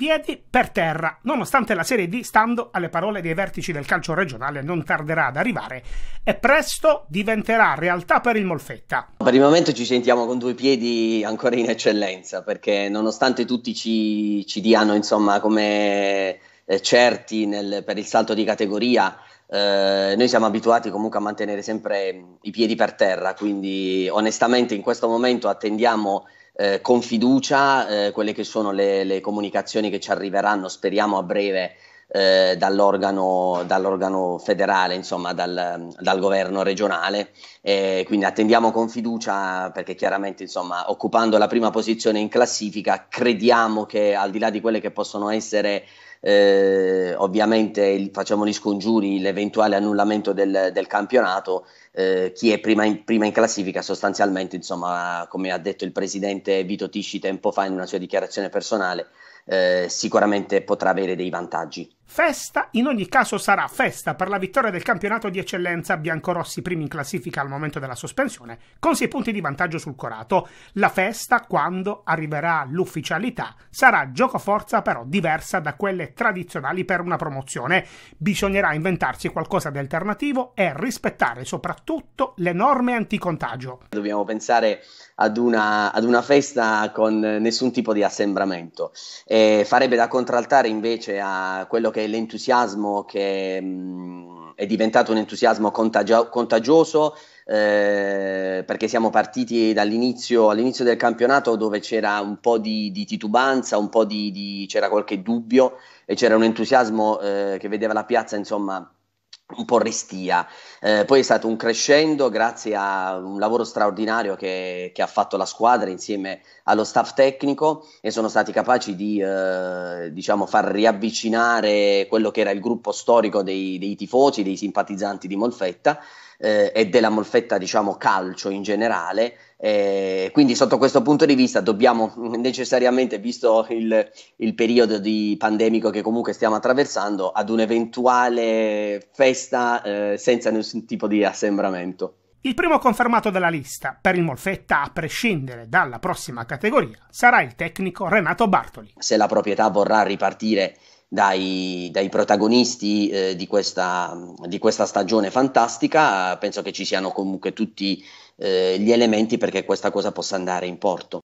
piedi per terra, nonostante la Serie D, stando alle parole dei vertici del calcio regionale, non tarderà ad arrivare e presto diventerà realtà per il Molfetta. Per il momento ci sentiamo con due piedi ancora in eccellenza, perché nonostante tutti ci, ci diano insomma come eh, certi nel, per il salto di categoria, eh, noi siamo abituati comunque a mantenere sempre i piedi per terra, quindi onestamente in questo momento attendiamo eh, con fiducia eh, quelle che sono le, le, comunicazioni che ci arriveranno, speriamo a breve, eh, dall'organo, dall'organo, federale, insomma dal, dal governo regionale. quindi attendiamo con fiducia perché chiaramente insomma, occupando la prima posizione in classifica crediamo che al di là di quelle che possono essere eh, ovviamente facciamo gli scongiuri, l'eventuale annullamento del, del campionato, eh, chi è prima in, prima in, classifica sostanzialmente, insomma, come ha detto il presidente Vito Tisci tempo fa in una sua dichiarazione personale, eh, sicuramente potrà avere dei vantaggi. Festa in ogni caso sarà festa per la vittoria del campionato di eccellenza biancorossi primi in classifica al momento della sospensione, con 6 punti di vantaggio sul Corato. La festa, quando arriverà l'ufficialità, sarà gioco forza però diversa da quelle tradizionali per una promozione. Bisognerà inventarsi qualcosa di alternativo e rispettare soprattutto le norme anticontagio. Dobbiamo pensare ad una, ad una festa con nessun tipo di assembramento e farebbe da contraltare invece a quello che che l'entusiasmo che mh, è diventato un entusiasmo contagio- contagioso eh, perché siamo partiti dall'inizio all'inizio del campionato dove c'era un po' di, di titubanza, un po' di, di, c'era qualche dubbio e c'era un entusiasmo eh, che vedeva la piazza insomma un po' restia. Eh, poi è stato un crescendo grazie a un lavoro straordinario che, che, ha fatto la squadra insieme allo staff tecnico e sono stati capaci di eh, diciamo, far riavvicinare quello che era il gruppo storico dei, dei tifosi, dei simpatizzanti di Molfetta eh, e della Molfetta diciamo, calcio in generale eh, quindi sotto questo punto di vista dobbiamo necessariamente, visto il, il, periodo di pandemico che comunque stiamo attraversando, ad un'eventuale festa eh, senza nessun tipo di assembramento. Il primo confermato della lista per il Molfetta, a prescindere dalla prossima categoria, sarà il tecnico Renato Bartoli. Se la proprietà vorrà ripartire dai, dai protagonisti eh, di, questa, di, questa, stagione fantastica, penso che ci siano comunque tutti eh, gli elementi perché questa cosa possa andare in porto.